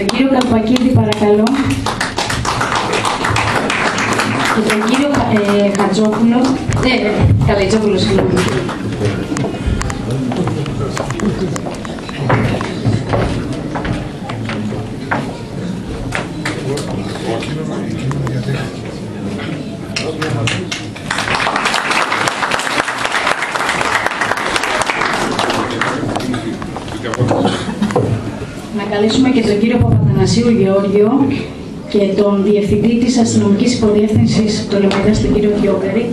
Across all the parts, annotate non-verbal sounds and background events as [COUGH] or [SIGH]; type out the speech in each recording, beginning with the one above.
Τον κύριο Καλπακίδη παρακαλώ. Και τον κύριο ε, Χατζόπουλο. Ε, Καλετζόπουλο, συγγνώμη. Να καλέσουμε και τον κύριο Παπαθανασίου Γεώργιο και τον Διευθυντή της Αστυνομικής Υποδιεύθυνσης του Λεμεδάς, τον κύριο Διόκαρη.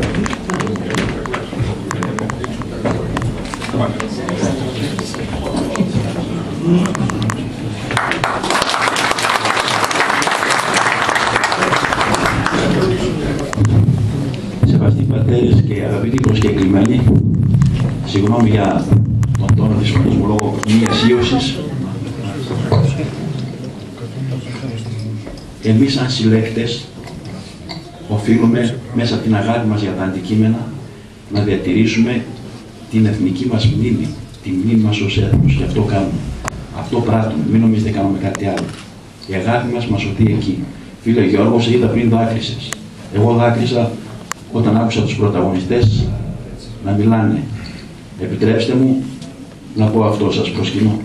Σεβαστοί πατέρες και αγαπητοί προσκεκλημένοι, συγγνώμη για τον τόνο της φωνής μου λόγω μη ασίωσης. Εμείς σαν συλλέκτες οφείλουμε μέσα από την αγάπη μας για τα αντικείμενα να διατηρήσουμε την εθνική μας μνήμη, τη μνήμη μας ως έθνος και αυτό κάνουμε. Αυτό πράττουμε, μην νομίζετε κάνουμε κάτι άλλο. Η αγάπη μας μας οδεί εκεί. Φίλε Γιώργος, σε είδα πριν δάκρυσες. Εγώ δάκρυσα όταν άκουσα τους πρωταγωνιστές να μιλάνε. Επιτρέψτε μου να πω αυτό σας προσκυνώ.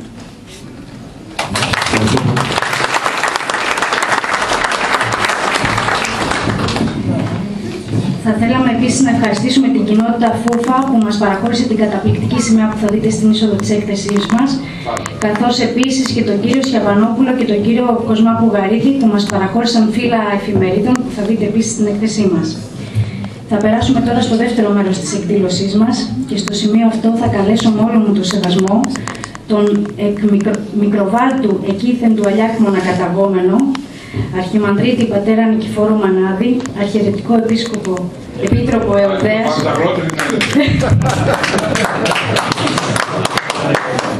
Θα θέλαμε επίσης να ευχαριστήσουμε την κοινότητα ΦΟΦΑ που μας παραχώρησε την καταπληκτική σημαία που θα δείτε στην είσοδο της έκθεσής μας, καθώς επίσης και τον κύριο Σιαβανόπουλο και τον κύριο Κοσμά Πουγαρίδη που μας παραχώρησαν φύλλα εφημερίδων που θα δείτε επίσης στην έκθεσή μας. Θα περάσουμε τώρα στο δεύτερο μέρος της εκδήλωσής μας και στο σημείο αυτό θα καλέσω με όλο μου το σεβασμό τον εκ μικρο, μικροβάλτου εκείθεν του Αλιάκμονα καταγόμενο, Αρχιμανδρίτη Πατέρα Νικηφόρο Μανάδη, Αρχιερετικό Επίσκοπο Επίτροπο Εωδέας,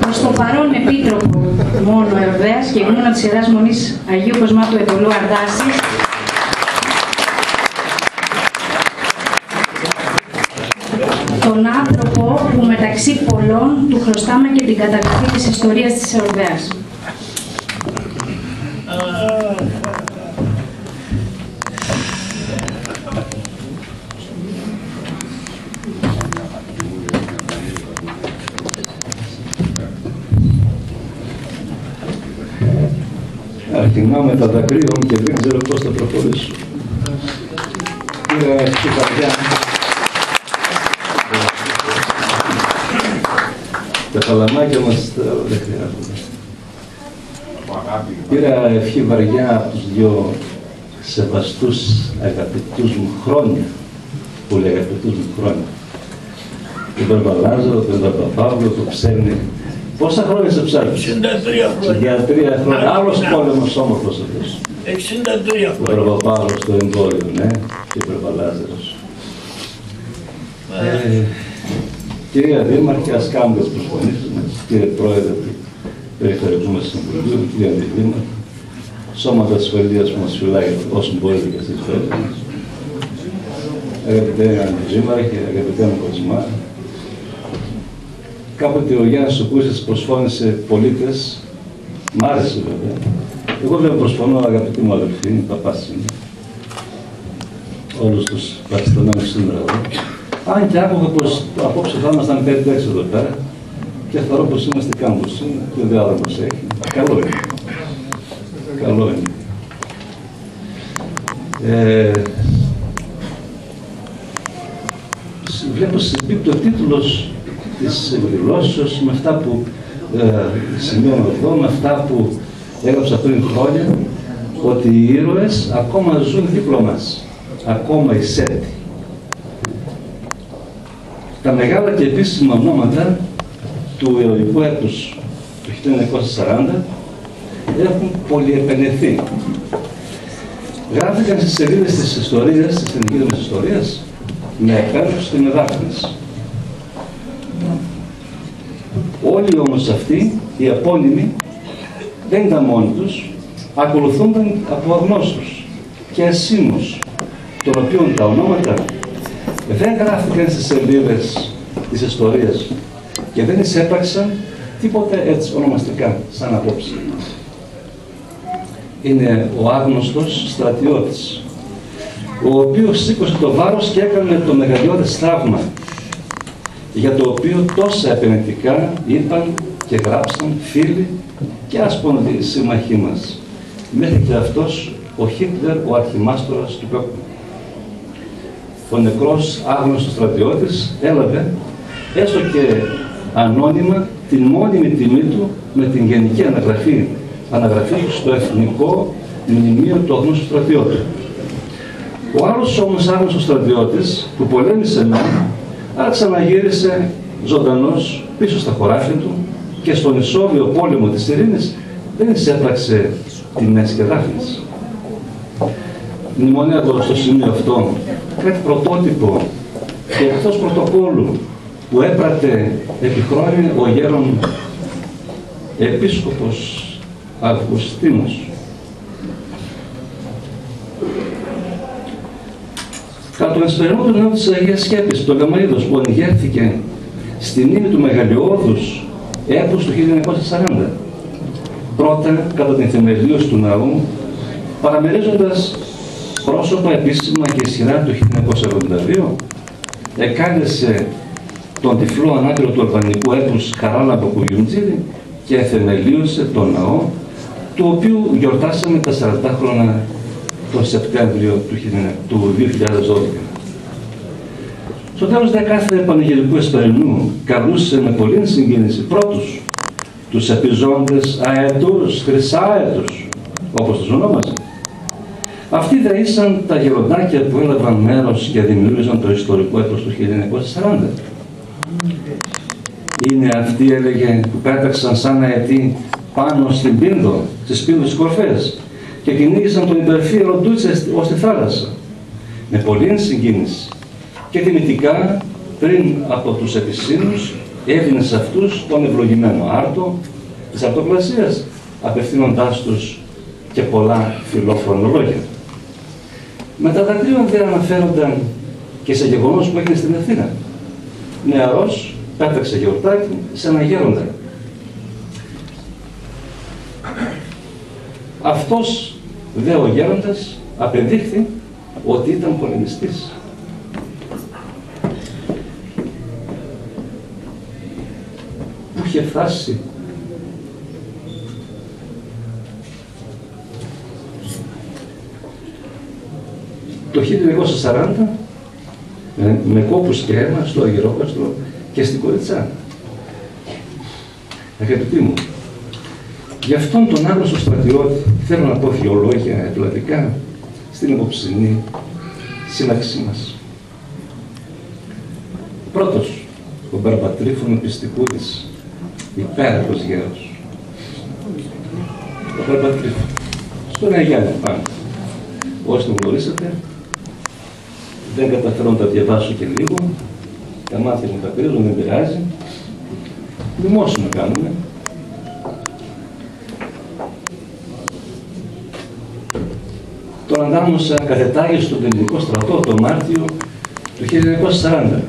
προς το παρόν Επίτροπο μόνο Εωδέας και ηγούμενο της Ιεράς Μονής Αγίου Κοσμάτου Εδωλού Αρδάσης, τον άνθρωπο που μεταξύ πολλών του χρωστάμε και την καταγραφή της ιστορίας της Εωδέας. Αρχινάμε τα δακρύων και δεν ξέρω πώς θα προχωρήσω. Κύριε Σκυπαριά, τα παλαμάκια μας τώρα δεν χρειάζονται. Πήρα ευχή βαριά από τους δυο σεβαστούς αγαπητούς μου χρόνια, πολύ αγαπητούς μου χρόνια. Τον Παπαλάζο, τον Παπαπαύλο, τον Ψέρνη. Πόσα χρόνια σε ψάχνεις; 63 χρόνια. Για τρία χρόνια. Άλλος πόλεμος όμορφος αυτός. 63 Ο χρόνια. Παπαπαύλος στο εμπόριο, ναι. Και ο Παπαλάζερος. Ε, κυρία Δήμαρχε, ας κάνουμε τις προσφωνήσεις μας. Κύριε Πρόεδρε του Περιφερειακού μας Συμβουλίου, κύριε Αντιδήμαρχε, σώματα της Φερδίας που μας φυλάει όσο μπορείτε και στις φέρετε. Αγαπητέ Αντιδήμαρχε, αγαπητέ μου Κοσμά, κάποτε ο Γιάννης ο Κούσης προσφώνησε πολίτες, μ' άρεσε βέβαια. Εγώ δεν προσφωνώ αγαπητοί μου αδελφοί, είναι παπάς είναι. Όλους τους παρισταμένους σήμερα εδώ. Αν και άκουγα πως απόψε θα ήμασταν 5-6 εδώ πέρα και θεωρώ πως είμαστε κάμπους είναι και δεν άλλο μας έχει. Καλό είναι. Καλό είναι. Ε, σ- βλέπω συμπίπτει ο τίτλος της εκδηλώσεως με αυτά που ε, σημειώνω εδώ, με αυτά που έγραψα πριν χρόνια, ότι οι ήρωες ακόμα ζουν δίπλα μας. Ακόμα οι σέτη. Τα μεγάλα και επίσημα ονόματα του ηρωικού έτους του 1940 έχουν πολυεπενεθεί. Γράφηκαν στις σελίδες της ιστορίας, της εθνικής μας ιστορίας, με επέμβαση και με δάφνες. Όλοι όμως αυτοί, οι επώνυμοι, δεν ήταν μόνοι τους, ακολουθούνταν από αγνώστους και ασήμους, των οποίων τα ονόματα δεν γράφηκαν στις σελίδες της ιστορίας και δεν εισέπραξαν τίποτε έτσι ονομαστικά, σαν απόψε. είναι ο άγνωστος στρατιώτης, ο οποίος σήκωσε το βάρος και έκανε το μεγαλειώδες θαύμα, για το οποίο τόσα επενετικά είπαν και γράψαν φίλοι και άσπονδοι σύμμαχοί μας, μέχρι και αυτός ο Χίτλερ, ο αρχιμάστορας του Πέπου. Ο νεκρός άγνωστος στρατιώτης έλαβε, έστω και ανώνυμα, την μόνιμη τιμή του με την γενική αναγραφή, αναγραφή στο εθνικό μνημείο του αγνώστου στρατιώτη. Ο άλλος όμως άγνωστος στρατιώτης που πολέμησε με, αλλά ξαναγύρισε ζωντανός πίσω στα χωράφια του και στον ισόβιο πόλεμο της ειρήνης δεν εισέπραξε τιμές και δάφνες. Μνημονεύω στο σημείο αυτό κάτι πρωτότυπο και εκτός πρωτοκόλλου που έπρατε επί χρόνια ο γέρον επίσκοπος Αυγουστίνος. Κατά τον εσπερινό του νέου της Αγίας Σκέπης, το Γαμαίδος που ανηγέρθηκε στη μνήμη του Μεγαλειώδους έπους του 1940. Πρώτα, κατά την θεμελίωση του ναού, παραμερίζοντας πρόσωπα επίσημα και σειρά του 1972, εκάλεσε τον τυφλό ανάπηρο του αλβανικού έπους Χαράλα Μποκουγιουντζίδη και θεμελίωσε τον ναό, του οποίου γιορτάσαμε τα 40 χρόνια το Σεπτέμβριο του 2012. Στο τέλος δε κάθε πανηγυρικού εσπερινού καλούσε με πολλή συγκίνηση πρώτους τους επιζώντες αετούς, χρυσάετους, όπως τους ονόμαζε. Αυτοί δε ήσαν τα γεροντάκια που έλαβαν μέρος και δημιούργησαν το ιστορικό έτος του 1940. Είναι αυτοί, έλεγε, που πέταξαν σαν αετή πάνω στην Πίνδο, στις Πίνδος κορφές και κυνήγησαν τον υπερφύερο Ντούτσε ως τη θάλασσα. Με πολλή συγκίνηση και τιμητικά πριν από τους επισύνους έδινε σε αυτούς τον ευλογημένο άρτο της αρτοκλασίας, απευθύνοντάς τους και πολλά φιλόφρονα λόγια. Με τα δακρύων δεν αναφέρονταν και σε γεγονός που έγινε στην Αθήνα. Νεαρός πέταξε γιορτάκι σε ένα γέροντα. Αυτός δε ο γέροντας απεδείχθη ότι ήταν πολεμιστής. Που είχε φτάσει; Το 1940 με, με κόπους και αίμα στο Αγυρόκαστρο και στην Κοριτσά. Αγαπητοί μου, Γι' αυτόν τον άγνωστο στρατιώτη θέλω να πω δύο λόγια ευλαβικά στην υποψηνή σύναξή μας. Πρώτος, ο Μπαρμπατρίφωνο Πιστικούδης, υπέροχος γέρος. Ο Μπαρμπατρίφωνο, στον Αγιάννη πάνω. Όσοι τον γνωρίσατε, δεν καταφέρω να τα διαβάσω και λίγο, τα μάτια μου τα κρίζουν, δεν πειράζει. Δημόσιο να κάνουμε, τον ανάμωσα καθετάγει στον ελληνικό στρατό το Μάρτιο του 1940.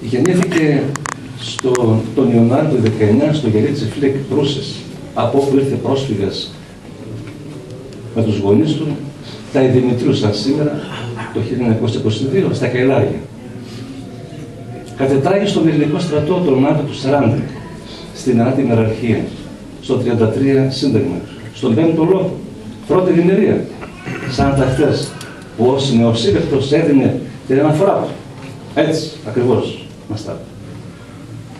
Γεννήθηκε στο, τον Ιανουάριο του 19 στο Γερίτσι Φλεκ Προύσες, από όπου ήρθε πρόσφυγας με τους γονείς του, τα Δημητρίου σαν σήμερα, το 1922, στα Κελάρια. Κατετάγει στον ελληνικό στρατό τον Μάρτιο του 40, στην Ανάτη Μεραρχία, στο 33 Σύνταγμα, στον 5ο λόγο πρώτη δημιουργία, σαν τα χτες, που ως νεοσύλλεκτος έδινε την αναφορά του. Έτσι, ακριβώς, μας τα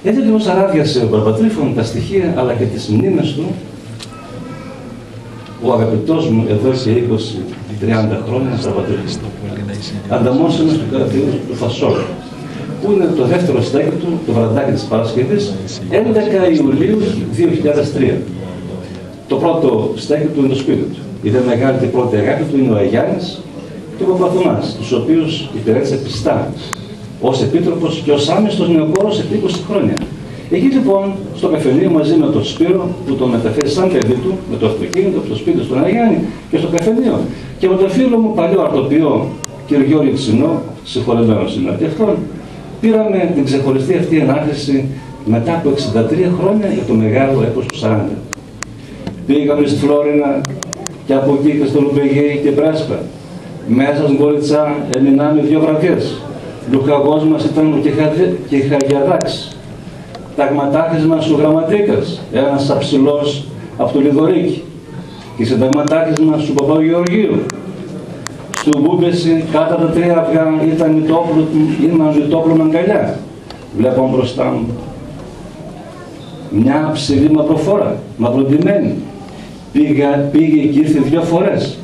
Έτσι λοιπόν αράδιασε ο Παπατρίφων τα στοιχεία αλλά και τις μνήμες του ο αγαπητός μου εδώ και 20-30 χρόνια Παπατρίφων. Ανταμώσαμε του κρατήριου του Φασόλ, που είναι το δεύτερο στέκι του, το βραδάκι της Παρασκευής, 11 Ιουλίου 2003. Το πρώτο στέκι του είναι το σπίτι του. Η δε μεγάλη και πρώτη αγάπη του είναι ο Αγιάννης και ο Παπαθουμάς, τους οποίους υπηρέτησε πιστά ως επίτροπος και ως άμεστος νεοκόρος επί 20 χρόνια. Εκεί λοιπόν, στο καφενείο μαζί με τον Σπύρο, που τον μεταφέρει σαν παιδί του, με το αυτοκίνητο, στο σπίτι του στον Αγιάννη και στο καφενείο. Και με τον φίλο μου, παλιό αρτοποιό, κ. Γιώργη Ξινό, συγχωρεμένος σήμερα και αυτόν, πήραμε την ξεχωριστή αυτή ανάκριση μετά από 63 χρόνια για το μεγάλο έπος του 40. Πήγαμε στη Φλόρινα και από εκεί και στο Λουμπεγί και Πρέσπα. Μέσα στην Κοριτσά έμειναμε δύο βραδιές. Λουκαγός μας ήταν ο Κεχαγιαδάκης. Ταγματάρχης μας ο Γραμματίκας, ένας αψηλός από το Λιδωρίκι. Και συνταγματάρχης μας ο Παπαγεωργίου. Στο Μπούμπεση κάτω τα τρία αυγά ήταν μητόπλο, ήμαν μητόπλο μαγκαλιά. Βλέπω μπροστά μου μια ψηλή μαυροφόρα, μαυροντημένη. Πήγα, πήγε και ήρθε δύο φορές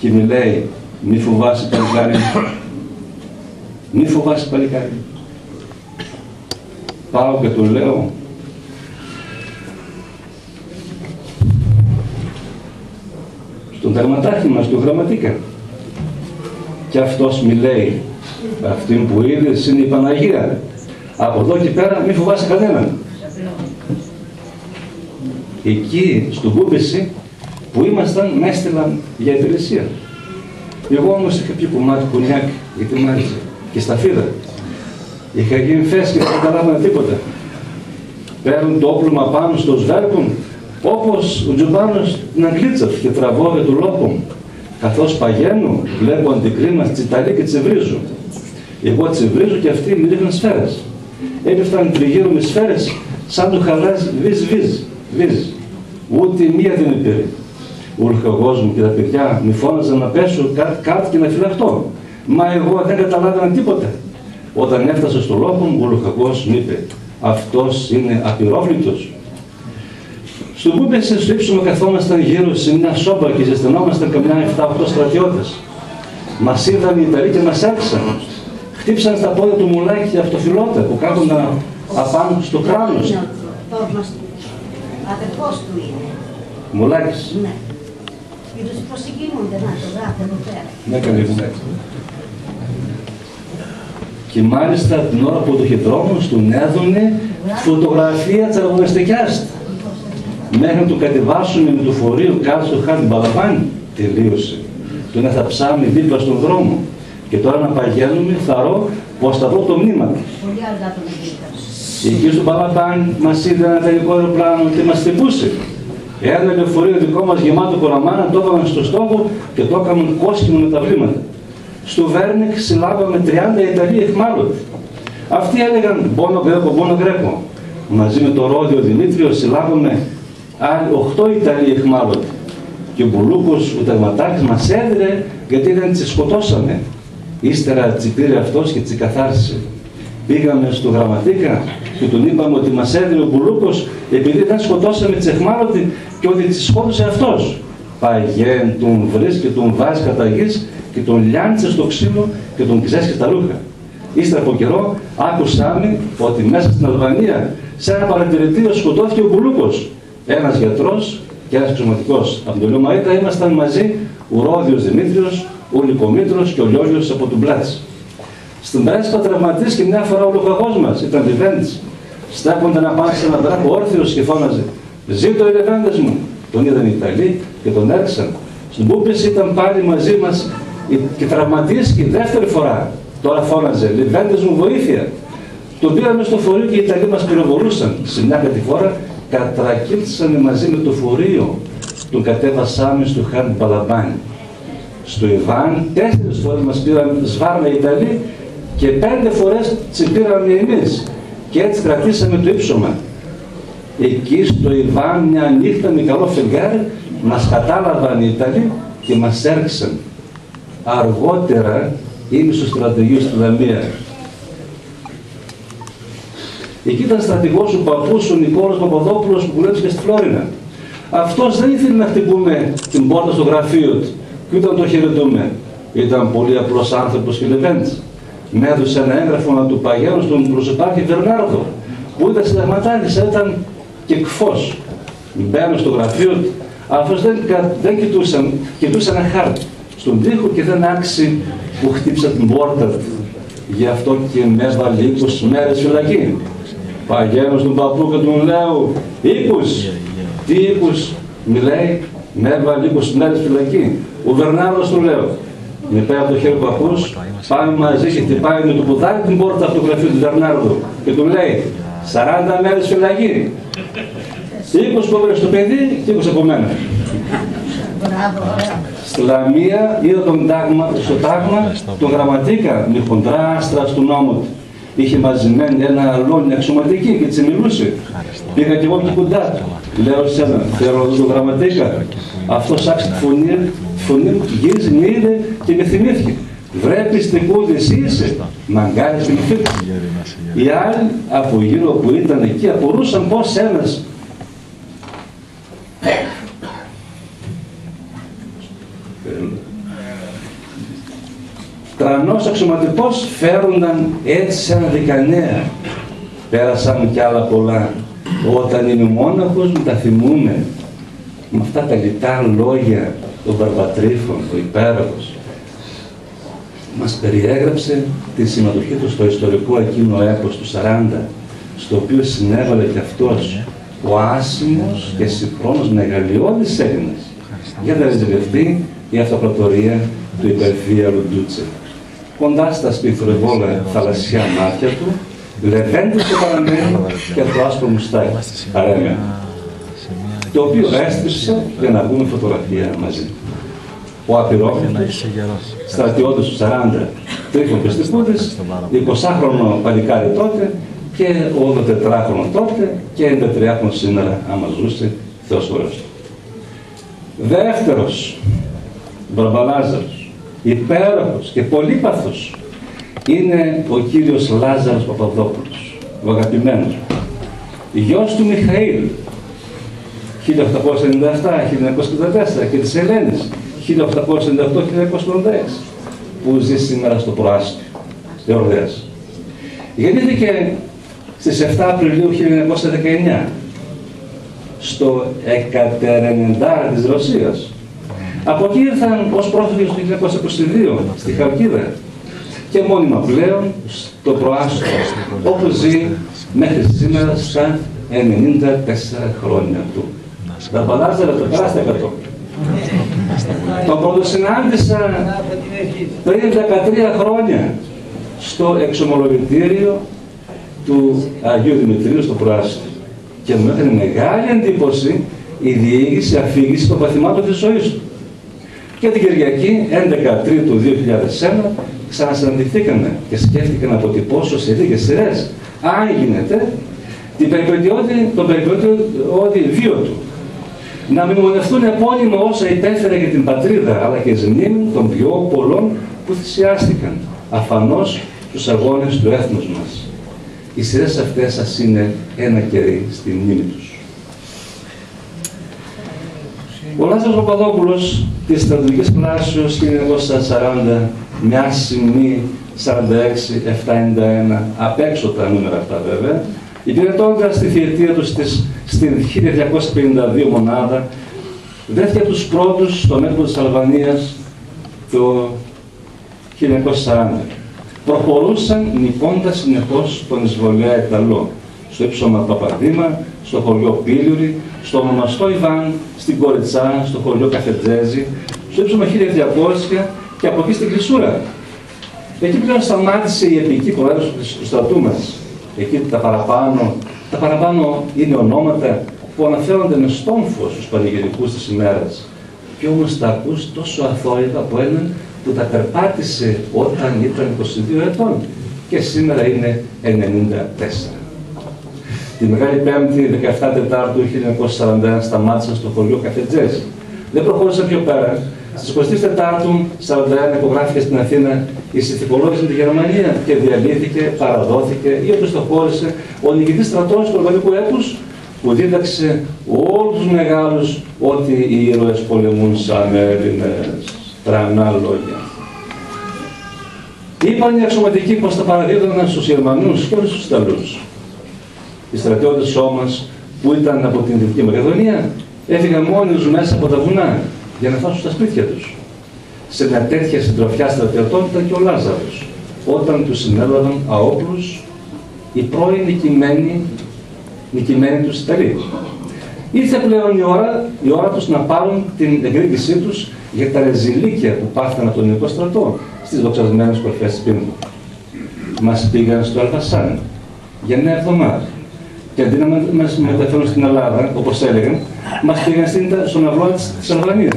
και μου λέει μη φοβάσαι παλικάρι μη φοβάσαι παλικάρι πάω και του λέω. Στον τερματάρχη μας, του γραμματίκα και αυτός μου λέει αυτή που είδες είναι η Παναγία. Από εδώ και πέρα μη φοβάσαι κανέναν εκεί στο Μπούμπεση που ήμασταν με έστειλαν για υπηρεσία. Εγώ όμως είχα πει κομμάτι κονιάκ γιατί μ' άρεσε και στα φίδα. Είχα γίνει φες και δεν καταλάβανα τίποτα. Παίρνουν το όπλωμα πάνω στο σβέρκον όπως ο Τζουμπάνος την Αγγλίτσα και τραβώ για του λόπου. Καθώς παγαίνω, βλέπω αντικρίμα τσιταλί και τσεβρίζω. Εγώ τσεβρίζω και αυτοί με ρίχνουν σφαίρες. Έπεφταν τριγύρω με σφαίρες σαν του χαλάζει βίζ βίζ βίζ. Ούτε μία δεν με πήρε. Ο λουχαγός μου και τα παιδιά με φώναζαν να πέσω κάτω και να φυλαχτώ. Μα εγώ δεν καταλάβαινα τίποτα. Όταν έφτασα στο λόγο μου, ο λουχαγός μου είπε «Αυτός είναι απειρόβλητος». Στο Μπούμπεσε στο ύψομο καθόμασταν γύρω σε μια σόμπα και ζεσθενόμασταν καμιά 7-8 στρατιώτες. Μας είδαν οι Ιταλοί και μας άρχισαν. Χτύψαν στα πόδια του μουλάκι αυτοφυλώτα που κάθονταν απάνω στο κράνος. Αδερφός του είναι. Μουλάκης. Ναι. Και τους προσεγγίνονται, να το γράφει εδώ πέρα. Ναι, καλή Και μάλιστα την ώρα που το χειδρόμος του έδωνε φωτογραφία της αργονιστικιάς. Μέχρι να το κατεβάσουμε με το φορείο κάτω στο χάρτη Μπαλαπάνη, τελείωσε. Τον έθαψάμε δίπλα στον δρόμο. Και τώρα να παγαίνουμε, ρω πως θα βρω το μνήμα. Πολύ αργά τον Εκεί στον Παλαπάνη μας είδε ένα τελικό αεροπλάνο και μας τυπούσε. Ένα λεωφορείο δικό μας γεμάτο κοραμάνα το έβαλαν στο στόχο και το έκαναν κόσκινο με τα βλήματα. Στο Βέρνικ συλλάβαμε 30 Ιταλοί εχμάλωτοι. Αυτοί έλεγαν «Μπόνο Γκρέκο, Μπόνο Γκρέκο». Μαζί με το Ρόδιο Δημήτριο συλλάβαμε άλλοι 8 Ιταλοί εχμάλωτοι. Και ο Μπουλούκος, ο τερματάρχης, μας έδινε γιατί δεν τις σκοτώσαμε. Ύστερα τσιπήρε αυτός και καθάρισε. Πήγαμε στο γραμματίκα και τον είπαμε ότι μας έδινε ο Μπουλούκος επειδή δεν σκοτώσαμε τις εχμάλωτη και ότι τις σκότωσε αυτός. Παγέν, τον βρεις και τον βάζεις κατά γης και τον λιάντσες στο ξύλο και τον ξέσχε στα ρούχα. Ύστερα από καιρό άκουσαμε ότι μέσα στην Αλβανία σε ένα παρατηρητήριο σκοτώθηκε ο Μπουλούκος. Ένας γιατρός και ένας ξωματικός. Από τον Λιωμαΐτα ήμασταν μαζί ο Ρόδιος Δημήτριος, ο Λυκομήτρος και ο Λιόλιος από τον Πλάτση. Στην Πρέσπα τραυματίστηκε μια φορά ο λογαγός μας, ήταν Λιβέντης. Στέκονται να πάνε σε έναν δράκο όρθιος και φώναζε «Ζήτω οι Λεβέντες μου». Τον είδαν οι Ιταλοί και τον έριξαν. Στην Πούπης ήταν πάλι μαζί μας και τραυματίστηκε δεύτερη φορά. Τώρα φώναζε «Λεβέντες μου βοήθεια». Τον πήραμε στο φορείο και οι Ιταλοί μας πυροβολούσαν. Σε μια κατηφόρα κατρακύλτησαν μαζί με το φορείο. Τον κατέβασάμε στο Χάν Παλαμπάνι. Στο Ιβάν τέσσερις φορές μας πήραν σβάρνα Ιταλοί και πέντε φορές τσιπήραμε εμείς και έτσι κρατήσαμε το ύψωμα. Εκεί στο Ιβάν μια νύχτα με καλό φεγγάρι μας κατάλαβαν οι Ιταλοί και μας έρξαν. Αργότερα είμαι στο στρατηγείο στη Δαμία. Εκεί ήταν στρατηγός ο παππούς, ο Νικόλας Παπαδόπουλος που δουλεύει στη Φλόρινα. Αυτός δεν ήθελε να χτυπούμε την πόρτα στο γραφείο του και ούτε να το χαιρετούμε. Ήταν πολύ απλός άνθρωπος και λεβέντης με έδωσε ένα έγγραφο να του παγαίνω στον προσωπάρχη Βερνάρδο, που ήταν συνταγματάρχης, ήταν και κφός. Μπαίνω στο γραφείο του, αυτός δεν, δεν κοιτούσαν, κοιτούσε ένα χάρτη στον τοίχο και δεν άξι που χτύψα την πόρτα του. Γι' αυτό και με έβαλε 20 μέρες φυλακή. Παγαίνω στον παππού και του λέω, «Ήκους, τι ήκους, μιλάει, με έβαλε 20 μέρες φυλακή. Ο Βερνάρδος του λέω, με πέρα από το χέρι του ακούς, πάμε μαζί και χτυπάει με το πουδάκι την πόρτα από το γραφείο του Βερνάρδου και του λέει 40 μέρες φυλακή. 20 κόβερε στο παιδί και 20 από μένα. Μπράβο, ωραία. Στη Λαμία είδα τον τάγμα, στο τάγμα τον γραμματίκα με χοντρά άστρα του νόμου του. Είχε μαζεμένη ένα αλόνι αξιωματική και έτσι μιλούσε. Πήγα και εγώ πιο κοντά του. Λέω σε ένα, θέλω να δω τον γραμματίκα. Αυτό άκουσε τη φωνή, τη φωνή μου, γύρισε, με είδε και με θυμήθηκε. Βρε πιστικούδη, εσύ είσαι. Μαγκάρι στην φίλη. Οι άλλοι από γύρω που ήταν εκεί απορούσαν πώς ένας τρανός αξιωματικός φέρονταν έτσι σε ένα δεκανέα. Πέρασαν κι άλλα πολλά. Όταν είμαι μόναχος μου τα θυμούμε. Με αυτά τα λιτά λόγια των Βαρβατρίφων, ο υπέροχος. Μας περιέγραψε τη συμμετοχή του στο ιστορικό εκείνο έπος του 40, στο οποίο συνέβαλε κι αυτός ο άσημος και συγχρόνως μεγαλειώδης Έλληνας για να ρεζιλευτεί η αυτοκρατορία του υπερφύαλου Ντούτσε. Κοντά στα σπιθροβόλα θαλασσιά μάτια του, λεβέντες το παραμένει και το άσπρο μουστάκι, παρέμενε, το οποίος έστριψε για να βγούμε φωτογραφία μαζί. Ο απειρόφητος, στρατιώτης του 40, τρίχων πιστικούδες, 20χρονο παλικάρι τότε και 84χρονο τότε και 93χρονο σήμερα, άμα ζούσε, Θεός χωρός. Δεύτερος, Μπαρμπαλάζαρος, υπέροχος και πολύπαθος, είναι ο κύριος Λάζαρος Παπαδόπουλος, ο αγαπημένος μου. Γιος του Μιχαήλ, 1897-1954 και της Ελένης, 1898-1986, που ζει σήμερα στο Προάστιο, Εορδέας. Γεννήθηκε στις 7 Απριλίου 1919 στο Εκατερενεντάρ της Ρωσίας. Από εκεί ήρθαν ως πρόφυγες του 1922 στη Χαλκίδα και μόνιμα πλέον στο Προάστιο, όπου ζει μέχρι σήμερα στα 94 χρόνια του. Τα παλάζερα το περάστε 100. Τον πρωτοσυνάντησα πριν 13 χρόνια στο εξομολογητήριο του Αγίου Δημητρίου στο Προάστιο. Και μου έκανε μεγάλη εντύπωση η διήγηση αφήγηση των παθημάτων της ζωής του. Και την Κυριακή, 11 Τρίτου 2001, ξανασυναντηθήκαμε και σκέφτηκαν να αποτυπώσω σε λίγες σειρές, αν γίνεται, την περιπετειώδη, τον περιπετειώδη βίο του. Να μνημονευτούν επώνυμα όσα υπέφερε για την πατρίδα, αλλά και μνήμη των πιο πολλών που θυσιάστηκαν, αφανώς στους αγώνες του έθνους μας. Οι σειρές αυτές σας είναι ένα κερί στη μνήμη τους. Ο Λάζαρος Παπαδόπουλος της στρατηγικής πλάσεως 1940, μια σημεί 46-71, απ' έξω τα νούμερα αυτά βέβαια, υπηρετώντας τη θητεία τους στις, στην 1252 μονάδα, βρέθηκε τους πρώτους στο μέτωπο της Αλβανίας το 1940. Προχωρούσαν νικώντας συνεχώς τον εισβολέα Ιταλό, στο ύψωμα Παπαδήμα, στο χωριό Πίλιουρη, στο ονομαστό Ιβάν, στην Κοριτσά, στο χωριό Καφετζέζη, στο ύψωμα 1200 και από εκεί στην Κρυσούρα. Εκεί πλέον σταμάτησε η επική προέδρος του στρατού μας. Εκεί τα παραπάνω, τα παραπάνω είναι ονόματα που αναφέρονται με στόμφο στους πανηγυρικούς της ημέρας. Και όμως τα ακούς τόσο αθόρυβα από έναν που τα περπάτησε όταν ήταν 22 ετών και σήμερα είναι 94. Τη Μεγάλη Πέμπτη, 17 Τετάρτου 1941, σταμάτησαν στο χωριό Καφετζές. Δεν προχώρησα πιο πέρα. Στι 24 Τετάρτου 41 υπογράφηκε στην Αθήνα η συνθηκολόγηση με τη Γερμανία και διαλύθηκε, παραδόθηκε ή όπω το χώρισε ο νικητής στρατός του Οργανικού Έπου που δίδαξε όλους τους μεγάλους ότι οι ήρωες πολεμούν σαν Έλληνες. Τρανά λόγια. Είπαν οι αξιωματικοί πως τα παραδίδονταν στους Γερμανούς και όχι στου Ιταλούς. Οι στρατιώτες όμως που ήταν από την Δυτική Μακεδονία έφυγαν μόνοι τους μέσα από τα βουνά για να φτάσουν στα σπίτια τους. Σε μια τέτοια συντροφιά στρατιωτών ήταν και ο Λάζαρος, όταν τους συνέλαβαν αόπλους οι πρώην νικημένοι, νικημένοι τους Ιταλοί. Ήρθε πλέον η ώρα, η ώρα τους να πάρουν την εγκρίνησή τους για τα ρεζιλίκια που πάθηκαν από τον ελληνικό στρατό στις δοξασμένες κορφές της Πίνου. Μας πήγαν στο Αλβασάν για μια εβδομάδα Και αντί να μα μεταφέρουν στην Ελλάδα, όπως έλεγαν, μας πήγαν στην, στον αυλό τη Αλβανία.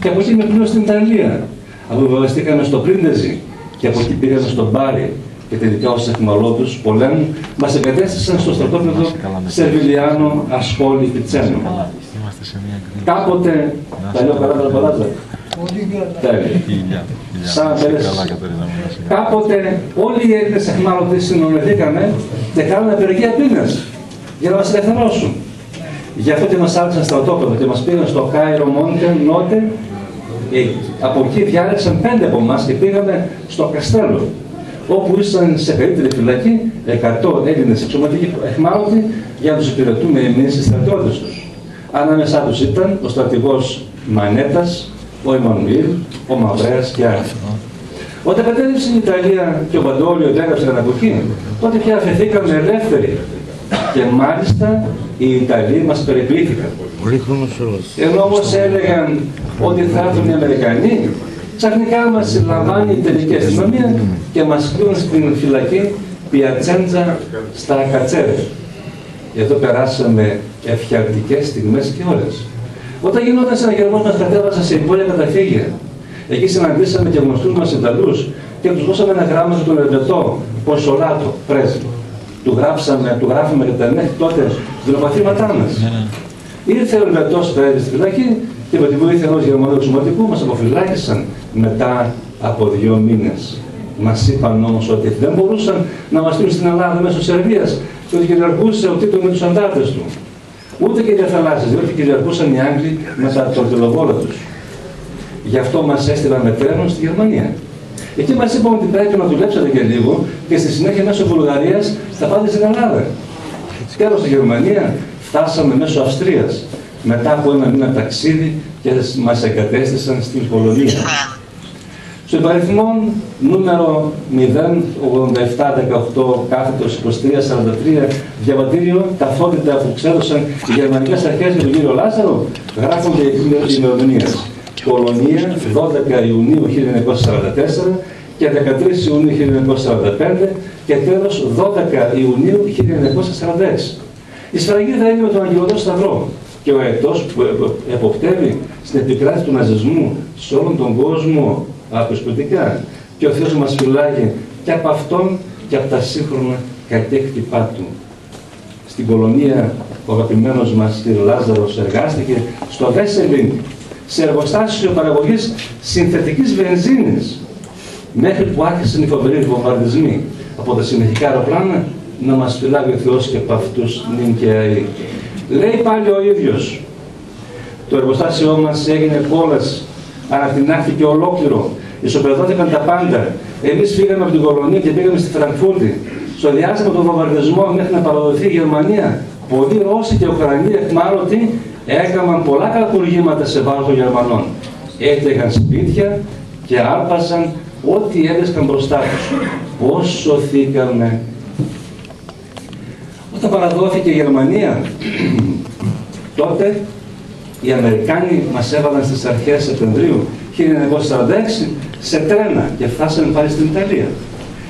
Και από εκεί με πήγαν στην Ιταλία. Αποβεβαιωθήκαμε στο Πρίντεζι και από εκεί πήγαμε στον Μπάρι και τελικά ως εχμαλώτους πολέμου μας εγκατέστησαν στο στρατόπεδο Σερβιλιάνο, Ασχόλη, Πιτσένο. Κάποτε, τα λέω καλά τα παλάτσα. Τέλεια. Σαν Κάποτε όλοι οι Έλληνες εχμάλωτοι συνονεθήκαμε και κάναμε απεργία πείνας για να μας ελευθερώσουν. Γι' αυτό και μας άρχισαν στρατόπεδο και μας πήγαν στο Κάιρο Μόντε, Νότε, ε, από εκεί διάλεξαν πέντε από εμάς και πήγαμε στο Καστέλο όπου ήσαν σε καλύτερη φυλακή 100 Έλληνες εξωματικοί εχμάλωτοι για να τους υπηρετούμε εμείς οι στρατιώτες τους. Ανάμεσά τους ήταν ο στρατηγός Μανέτας, ο Εμμανουήλ, ο Μαυρέας και άλλοι. Όταν κατέληξε η Ιταλία και ο Παντόλιο έγραψαν από εκεί, τότε πια αφαιθήκαμε ελεύθεροι. Και μάλιστα οι Ιταλοί μας περιποιήθηκαν. Ενώ όμως έλεγαν ότι θα έρθουν οι Αμερικανοί, Ξαφνικά μας συλλαμβάνει η τελική αστυνομία και μας κλείνουν στην φυλακή Πιατσέντζα στα Κατσέρε. Εδώ περάσαμε ευχαριστικέ στιγμές και ώρες. Όταν γινόταν συναγερμός, μας κατέβασαν σε υπόλοιπα καταφύγια. Εκεί συναντήσαμε και γνωστούς μας Ιταλούς και τους δώσαμε ένα γράμμα στον Ερβετό, Ποσολάτο, πρέσβη. Του γράψαμε, του γράφουμε για τα μέχρι τότε δουλοπαθήματά μα. Ήρθε ο Ερβετό πρέσβη στη φυλακή και με τη βοήθεια ενός Γερμανού εξωματικού μας αποφυλάκησαν μετά από δύο μήνες. Μας είπαν όμως ότι δεν μπορούσαν να μας στείλουν στην Ελλάδα μέσω Σερβίας και ότι κυριαρχούσε ο τίτλος με τους αντάρτες του. Ούτε και για θαλάσσιες, διότι κυριαρχούσαν οι Άγγλοι με τα τορτιλοβόλα τους. Γι' αυτό μας έστειλαν με τρένο στη Γερμανία. Εκεί μας είπαν ότι πρέπει να δουλέψετε και λίγο και στη συνέχεια μέσω Βουλγαρίας θα πάτε στην Ελλάδα. Τέλο στη Γερμανία φτάσαμε μέσω Αυστρίας μετά από ένα μήνα ταξίδι και μας εγκατέστησαν στην Πολωνία. Στο υπαριθμό νούμερο 08718 κάθετος 2343 διαβατήριο ταυτότητα που ξέδωσαν οι γερμανικές αρχές για τον κύριο Λάζαρο γράφονται οι ημερομηνίες. Πολωνία 12 Ιουνίου 1944 και 13 Ιουνίου 1945 και τέλος 12 Ιουνίου 1946. Η σφραγίδα είναι με τον Αγγελωτό Σταυρό και ο αετός που εποπτεύει στην επικράτηση του ναζισμού σε όλον τον κόσμο αποσπιτικά και ο Θεός μας φυλάγει και από Αυτόν και από τα σύγχρονα κατέκτυπά Του. Στην κολονία ο αγαπημένος μας κ. Λάζαρος εργάστηκε στο Βέσελιν σε εργοστάσιο παραγωγής συνθετικής βενζίνης μέχρι που άρχισαν οι φοβεροί βομβαρδισμοί από τα συμμετρικά αεροπλάνα να μας φυλάγει ο Θεός και από αυτούς νυν και αή. Λέει πάλι ο ίδιος, το εργοστάσιό μας έγινε πόλες, ανακτηνάχθηκε ολόκληρο, ισοπεδώθηκαν τα πάντα. Εμείς φύγαμε από την κολονία και πήγαμε στη Φραγκφούρτη. Στο διάστημα του βομβαρδισμού μέχρι να παραδοθεί η Γερμανία, πολλοί Ρώσοι και Ουκρανοί εχμάλωτοι έκαναν πολλά κακουργήματα σε βάρος των Γερμανών. Έτρεχαν σπίτια και άρπαζαν ό,τι έβρισκαν μπροστά τους. Πώς σωθήκαμε όταν παραδόθηκε η Γερμανία, [CLEARS THROAT] τότε οι Αμερικάνοι μας έβαλαν στις αρχές Σεπτεμβρίου 1946 σε τρένα και φτάσαμε πάλι στην Ιταλία.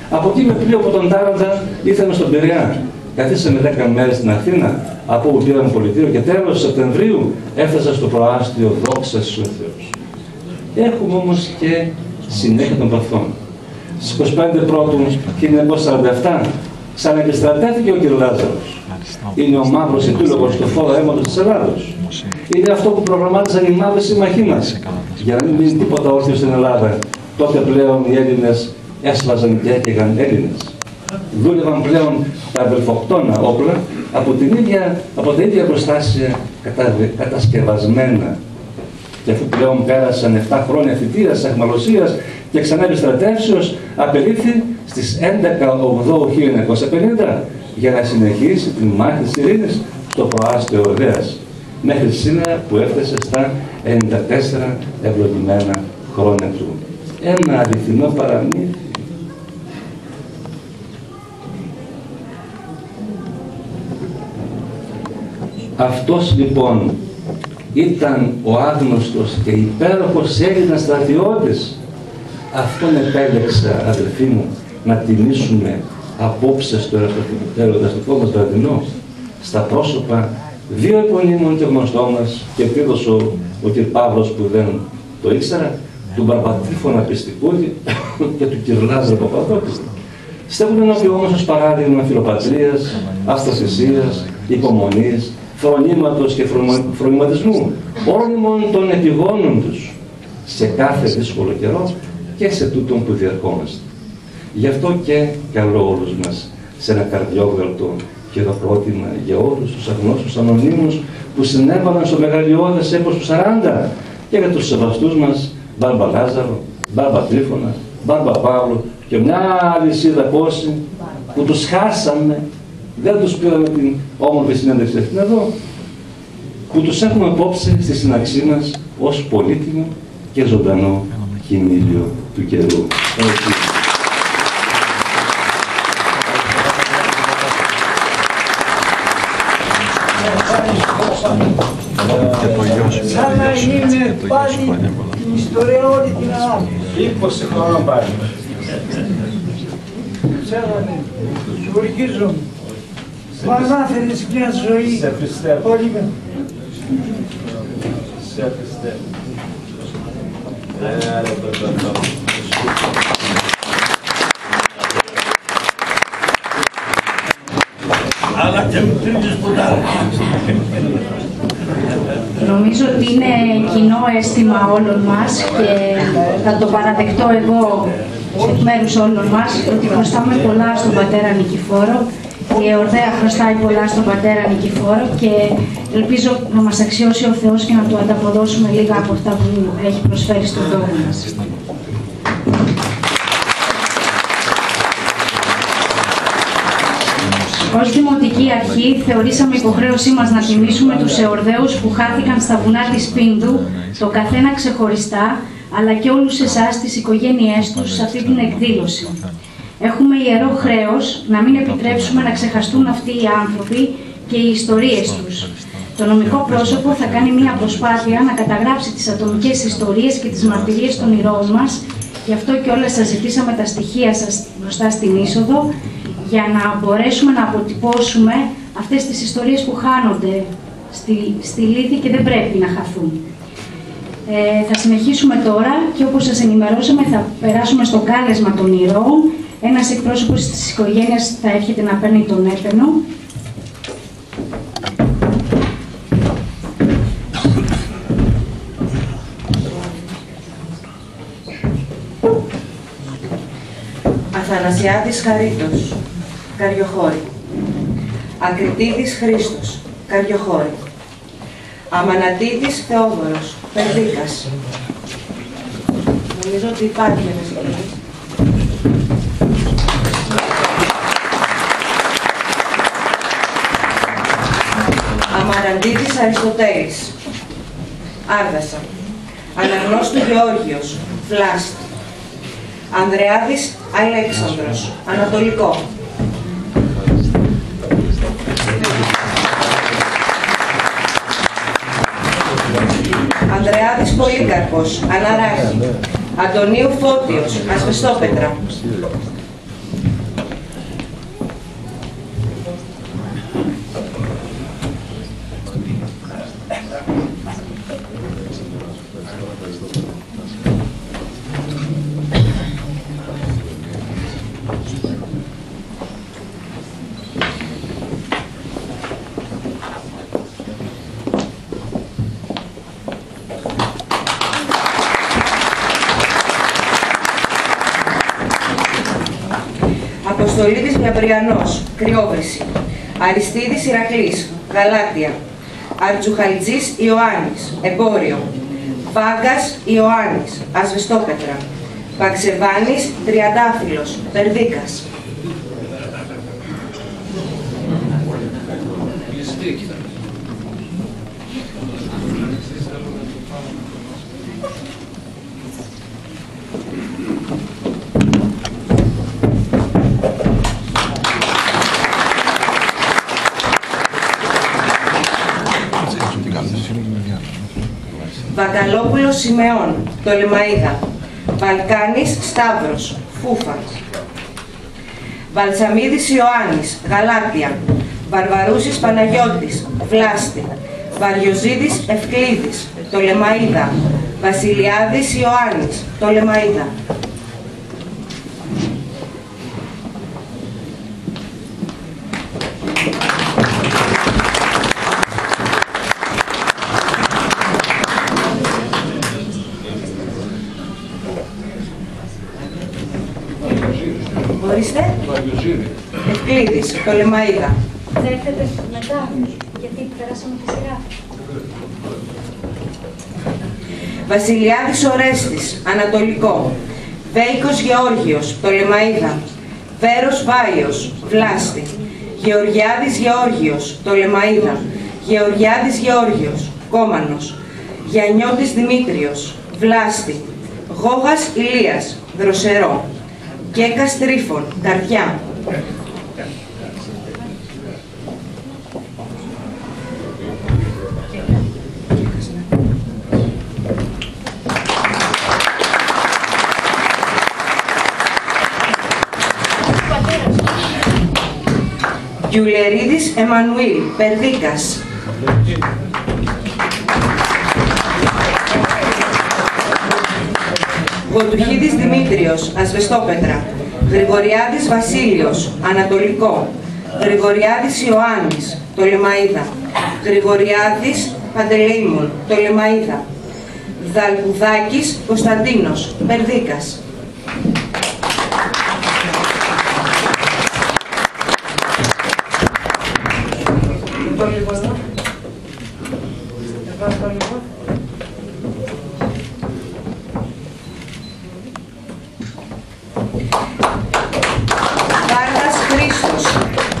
Από εκεί με πλοίο από τον Τάραντα ήρθαμε στον Πειραιά. Καθίσαμε 10 μέρες στην Αθήνα, από όπου πήραμε πολιτείο και τέλος Σεπτεμβρίου έφτασα στο προάστιο δόξα στους Θεός. Έχουμε όμως και συνέχεια των παθών. Στις 25 Πρώτου 1947 Ξαναεπιστρατεύτηκε ο κ. Λάζαρος. Είναι ο μαύρος επίλογος στο φόρο αίματος της Ελλάδος. Είναι αυτό που προγραμμάτισαν οι μαύρες συμμαχοί μας. Για να μην μείνει τίποτα όρθιο στην Ελλάδα. Τότε πλέον οι Έλληνες έσβαζαν και έκαιγαν Έλληνες. Δούλευαν πλέον τα αδελφοκτόνα όπλα από, την ίδια, από τα ίδια προστάσια κατα, κατασκευασμένα. Και αφού πλέον πέρασαν 7 χρόνια θητείας, αχμαλωσίας και ξανά επιστρατεύσεως, απελήφθη στις 11 Οκτώβρου 1950 για να συνεχίσει τη μάχη της ειρήνης στο προάστιο Ορδέας μέχρι σήμερα που έφτασε στα 94 ευλογημένα χρόνια του. Ένα αληθινό παραμύθι. Αυτός λοιπόν ήταν ο άγνωστος και υπέροχος Έλληνας στρατιώτης Αυτόν επέλεξα, αδελφοί μου, να τιμήσουμε απόψε στο ερωταστικό μας βραδινό. στα πρόσωπα δύο επωνύμων και γνωστό μας και επίδοσο ο κ. Παύλος που δεν το ήξερα, του Μπαρμπατρίφωνα Πιστικούδη [LAUGHS] και του κ. Λάζαρου Παπαδόπουλου. Στέκουν ενώπιον όμως ως παράδειγμα φιλοπατρίας, αστασυσίας, υπομονής, φρονήματος και φρονηματισμού όλων των επιγόνων τους σε κάθε δύσκολο καιρό και σε τούτον που διερχόμαστε. Γι' αυτό και καλώ όλους μας σε ένα καρδιόγαλτο χειροκρότημα για όλους τους αγνώστους ανωνύμους που συνέβαλαν στο μεγαλειώδες έπος του 40 και για τους σεβαστούς μας Μπάρμπα Λάζαρο, Μπάρμπα Τρίφωνα, Μπάρμπα Παύλου και μια άλλη σίδα πόση που τους χάσαμε, δεν τους πήραμε την όμορφη συνέντευξη αυτήν εδώ, που τους έχουμε απόψε στη συναξή μας ως πολύτιμο και ζωντανό χιμήλιο του καιρού. Σαν να είναι πάλι την ιστορία όλη την Ελλάδα. 20 χρόνια πάλι. Σαν να είναι. Σου ορκίζομαι. Μας άφερες μιας ζωής. Σε πιστεύω. Όλοι με. Σε πιστεύω. Ε, ρε, το, το, το. Αλλά και με τρίτες ποτά. Νομίζω ότι είναι κοινό αίσθημα όλων μας και θα το παραδεχτώ εγώ εκ μέρους όλων μας ότι χρωστάμε πολλά στον πατέρα Νικηφόρο η Εορδέα χρωστάει πολλά στον πατέρα Νικηφόρο και ελπίζω να μας αξιώσει ο Θεός και να του ανταποδώσουμε λίγα από αυτά που έχει προσφέρει στον τόπο μας. Ω Δημοτική Αρχή θεωρήσαμε υποχρέωσή μας να τιμήσουμε τους εορδέους που χάθηκαν στα βουνά της Πίνδου, το καθένα ξεχωριστά, αλλά και όλους εσάς τις οικογένειές τους σε αυτή την εκδήλωση. Έχουμε ιερό χρέος να μην επιτρέψουμε να ξεχαστούν αυτοί οι άνθρωποι και οι ιστορίες τους. Το νομικό πρόσωπο θα κάνει μια προσπάθεια να καταγράψει τις ατομικές ιστορίες και τις μαρτυρίες των ηρώων μας, γι' αυτό και όλα σας ζητήσαμε τα στοιχεία σας μπροστά στην είσοδο, για να μπορέσουμε να αποτυπώσουμε αυτές τις ιστορίες που χάνονται στη, στη Λύθη και δεν πρέπει να χαθούν. Ε, θα συνεχίσουμε τώρα και όπως σας ενημερώσαμε θα περάσουμε στο κάλεσμα των ηρώων. Ένας εκπρόσωπος της οικογένειας θα έρχεται να παίρνει τον έπαινο. Αθανασιάδης Χαρίτος, Καριοχώρη. Ακριτίδης Χρήστος, Καριοχώρη. Αμανατίδης Θεόδωρος, Περδίκας. Νομίζω ότι υπάρχει ένας κύριος. Αμαραντίδης Αριστοτέλης, Άρδασα. Αναγνώστου Γεώργιος, Φλάστη. Ανδρεάδης Αλέξανδρος, Ανατολικό. Ανδρεάδης Πολύκαρπος, Αναράχη. Αντωνίου Φώτιος, Ασβεστόπετρα. Αποστολίδης Λαμπριανός, Κρυόβρηση. Αριστίδης Ηρακλής, Γαλάτια. Αρτζουχαλτζής Ιωάννης, Εμπόριο. Πάγκας Ιωάννης, Ασβεστόπετρα. Παξεβάνης Τριαντάφυλλος, Περδίκας. Σιμεών, Τολεμαίδα. Βαλκάνης Σταύρος, Φούφας. Βαλσαμίδης Ιωάννης, Γαλάτια. Βαρβαρούσης Παναγιώτης, Βλάστη. Βαριοζίδης Ευκλήδης, Τολεμαίδα. Βασιλιάδης Ιωάννης, Τολεμαίδα. Ευκλήδης, Τολεμαίδα. Θέλετε μετά, γιατί περάσαμε τη σειρά. Βασιλιάδης Ορέστης, Ανατολικό. Βέικος Γεώργιος, Τολεμαίδα. Βέρος Βάιος, Βλάστη. Γεωργιάδης Γεώργιος, Τολεμαίδα. Γεωργιάδης Γεώργιος, Κόμανος. Γιαννιώτης Δημήτριος, Βλάστη. Γόγας Ηλίας, Δροσερό. Κέκας Τρίφων, Καρδιά. Γιουλερίδης Εμμανουήλ, Περδίκας. Γοτουχίδης Δημήτριος, Ασβεστόπετρα. Γρηγοριάδης Βασίλειος, Ανατολικό. Γρηγοριάδης Ιωάννης, Τολεμαίδα. Γρηγοριάδης Παντελεήμων, Τολεμαίδα. Δαλκουδάκης Κωνσταντίνος, Περδίκας. Το λίγο εδώ. Εδώ το λίγο. Βάρδας Χρήστος,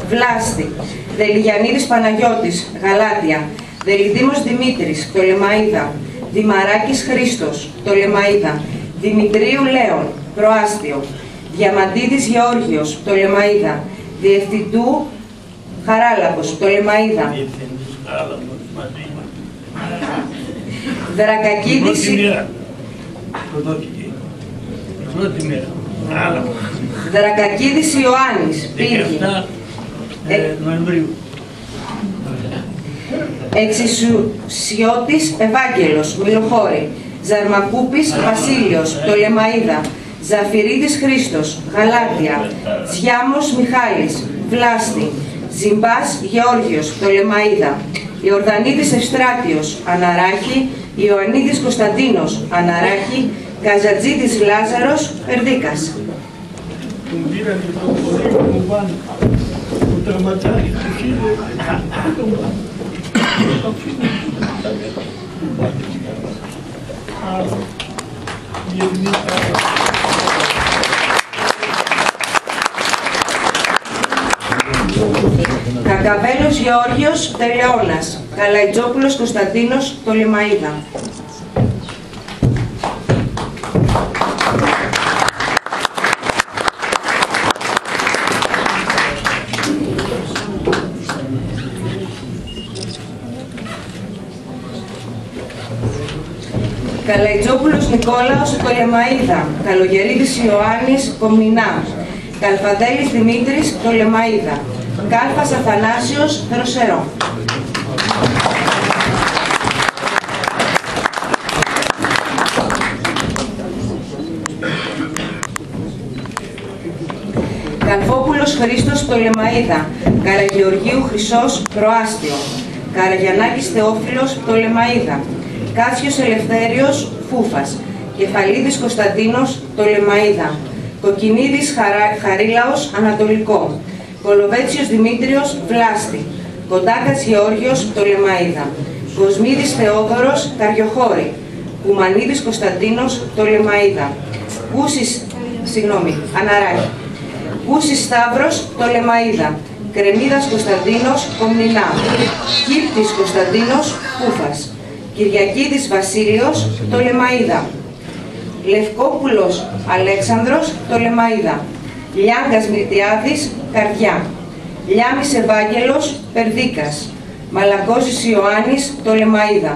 Βλάστη. Δελιγιαννίδης Παναγιώτης, Γαλάτια. Δελιδήμος Δημήτρης, Τολεμαίδα. Δημαράκης Χρήστος, Τολεμαίδα. Δημητρίου Λέων, Προάστιο. Διαμαντίδης Γεώργιος, Τολεμαίδα. Διευθυντού Χαράλαμπος, Τολεμαίδα. Δρακακίδης Πρώτη μέρα. Το δόθηκε. Πρώτη μέρα. Άλλα. Δρακακίδης Ιωάννης, Πύργη. 17 ε, Νοεμβρίου. Εξισουσιώτης Ευάγγελος, Μιλοχώρη. Ζαρμακούπης Βασίλειος, Τολεμαίδα. Ζαφυρίδης Χρήστος, Γαλάτια. Τσιάμος Μιχάλης, Βλάστη. Ζιμπάς Γεώργιος, Τολεμαίδα. Ιορδανίδης Ευστράτιος, Αναράχη. Ιωαννίδης Κωνσταντίνος, Αναράχη. Καζατζίδης Λάζαρος, Περδίκας. Τον πήραν και τον χωρί μου πάνε. Το τραματάρι του χείλε. Το αφήνω. Άρα, διεθνή Κακαβέλος Γεώργιος Τελεώνας. Καλαϊτζόπουλος Κωνσταντίνος Τολεμαίδα. Καλαϊτζόπουλος Νικόλαος Τολεμαίδα. Καλογερίδης Ιωάννης Κομινά. Καλφαδέλης Δημήτρης Τολεμαίδα. Κάλφας Αθανάσιος Δροσερό. Καλφόπουλος Χρήστος Πτολεμαίδα, Καραγεωργίου Χρυσός Προάστιο, Καραγιαννάκης Θεόφιλος Πτολεμαίδα, Κάσιος Ελευθέριος Φούφας, Κεφαλίδης Κωνσταντίνος Πτολεμαίδα, Κοκκινίδης Χαρά... Χαρίλαος Ανατολικό, Κολοβέτσιος Δημήτριος Βλάστη, Κοντάκας Γεώργιος Πτολεμαίδα, Κοσμίδης Θεόδωρος Καριοχώρη, Κουμανίδης Κωνσταντίνος Πτολεμαίδα, Κούσης, συγγνώμη, Αναράκη, Κούσης Σταύρος Πτολεμαίδα, Κρεμίδας Κωνσταντίνος Κομνηνά, Κύπτης Κωνσταντίνος Κούφας, Κυριακίδης Βασίλειος Πτολεμαίδα, Λευκόπουλος Αλέξανδρος Πτολεμαίδα, Λιάγκας Μυρτιάδης Καρδιά, Λιάμης Ευάγγελος Περδίκας, Μαλακόζης Ιωάννης Πτολεμαίδα,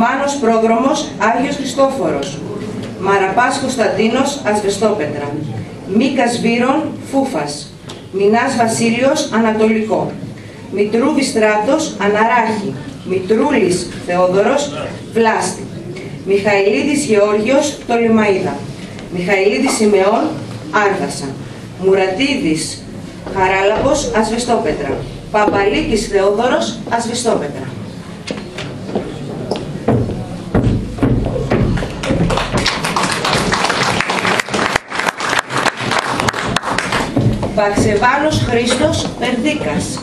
Μάνος Πρόδρομος Άγιος Χριστόφορος, Μαραπάς Κωνσταντίνος Ασβεστόπετρα, Μίκας Βύρων Φούφας, Μινάς Βασίλειος Ανατολικό, Μητρούδης Στράτος Αναράχη, Μητρούλης Θεόδωρος Βλάστη, Μιχαηλίδης Γεώργιος Τολεμαίδα, Μιχαηλίδης Σιμεών Άρδασα, Μουρατίδης Χαράλαμπος Ασβεστόπετρα, Παπαλίκης Θεόδωρος Ασβεστόπετρα. Βαξεβάνος Χρήστος Περδίκας.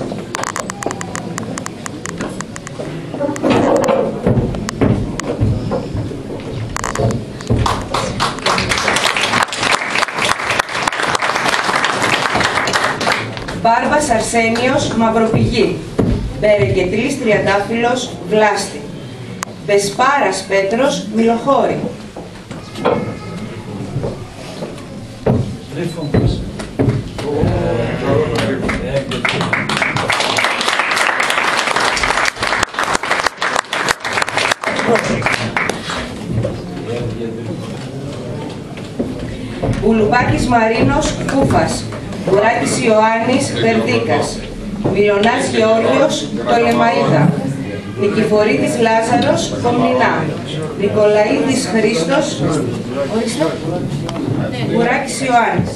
Μπάρμπας Αρσένιος Μαυροπηγή. Μπερεκετρής Τριαντάφυλλος Βλάστη. Βεσπάρας Πέτρος Μιλοχώρη. Ουλουπάκης Μαρίνος Κούφας. Βουράκης Ιωάννης Περδίκας. Μιλονάς Γεώργιος Τολεμαΐδα. Νικηφορίδης Λάζαρος Κομνηνά. Νικολαίδης Χρήστος. Ορίστε. Βουράκης Ιωάννης.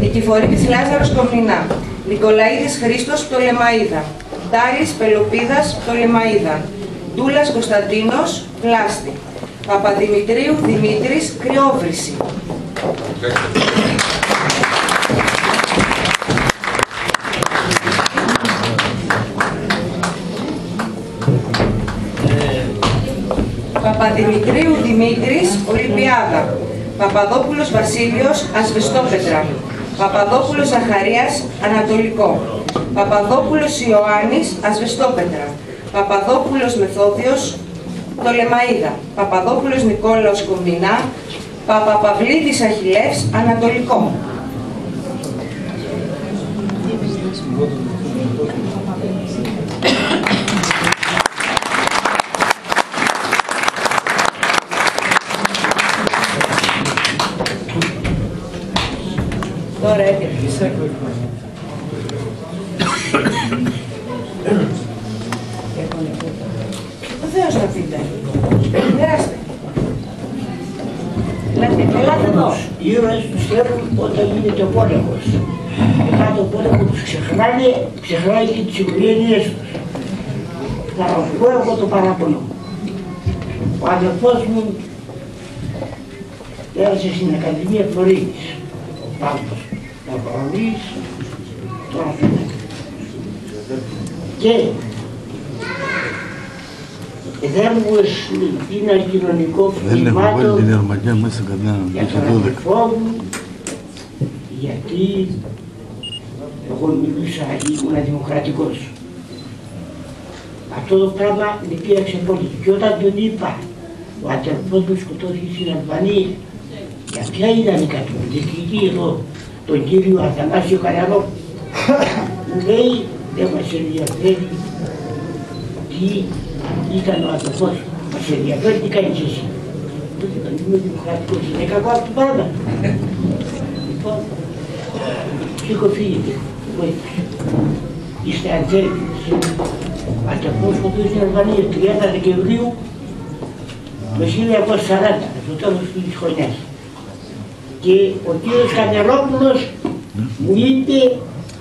Νικηφορίδης Λάζαρος Κομνηνά. Νικολαίδης Χρήστος Πτολεμαΐδα. Τάλης Πελοπίδας Πτολεμαΐδα. Ντούλας Κωνσταντίνος Πλάστη. Παπαδημητρίου Δημήτρης Κρυόβρηση. Παπαδημητρίου Δημήτρης Ολυμπιάδα. Παπαδόπουλος Βασίλειος Ασβεστόπετρα. Παπαδόπουλος Ζαχαρίας Ανατολικό. Παπαδόπουλος Ιωάννης Ασβεστόπετρα. Παπαδόπουλος Μεθόδιος Τολεμαΐδα. Παπαδόπουλος Νικόλαος Κομπινά. Παπαπαυλίδης Αχιλεύς Ανατολικό. Ο Θεός να πείτε. Περάστε. Ελάτε, ελάτε εδώ. Οι ήρωες τους θέλουν όταν γίνεται ο πόλεμος. Μετά τον πόλεμο τους ξεχνάνε, ξεχνάνε και τις οικογένειές τους. Θα σας πω εγώ το παράπονο. Ο αδερφός μου πέρασε στην Ακαδημία Φλωρίνης. Ο Παύλος Παπαγαλής, τώρα φαίνεται. Και δεν μου είναι κοινωνικό Δεν έχω βάλει την φροντιμάτο ερμανιά μέσα κανένα, για είχε τον 12. αδερφό μου, γιατί εγώ μιλούσα, ήμουν δημοκρατικός. Αυτό το πράγμα με πήραξε πολύ. Και όταν τον είπα, ο αδερφός μου σκοτώθηκε στην Αλβανία, για ποια ήταν η κατοπληκτική εδώ, τον κύριο Αθανάσιο Καριανό, μου λέει, δεν μας ενδιαφέρει τι ήταν ο αδερφός σου. Μας ενδιαφέρει τι κάνεις εσύ. Τότε όταν είμαι δημοκρατικός, είναι κακό αυτό το πράγμα. Λοιπόν, ψυχοφύγετε, βοήθησε. Είστε αντζέλιδες. Αδερφός σκοτώθηκε στην Αλβανία, 30 Δεκεμβρίου το 1940, στο τέλος της χρονιάς. Και ο κύριος Κανερόπουλος μου είπε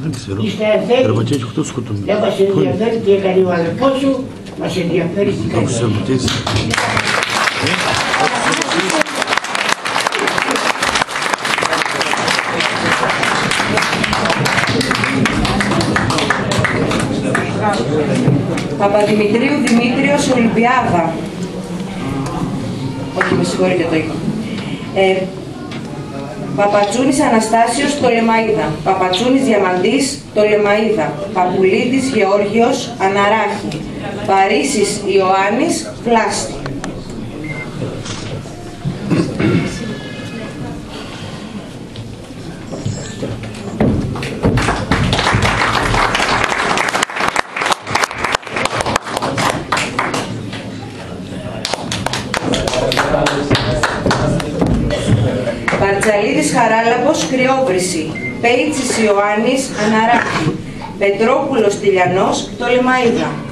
Δεν ξέρω. Είστε εθέλοι. Τερματιάκι 8 σκοτώνει. Δεν μας ενδιαφέρει τι έκανε ο αδερφός σου, μας ενδιαφέρει τι Το κάνει. έχεις τερματίσει. Παπαδημητρίου Δημήτριος Ολυμπιάδα. Όχι, με συγχωρείτε το είπα. Ε, Παπατσούνης Αναστάσιος Τολεμαΐδα. Παπατσούνης Διαμαντής Τολεμαΐδα. Παπουλίδης Γεώργιος Αναράχη. Παρίσις Ιωάννης Πλάστη. Παρτζαλίδη Χαράλαμπος Κρυόβρηση, Πέιτσις Ιωάννης Αναράκη, Πετρόπουλος Τηλιανός Τολεμαϊδά.